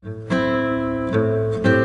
Música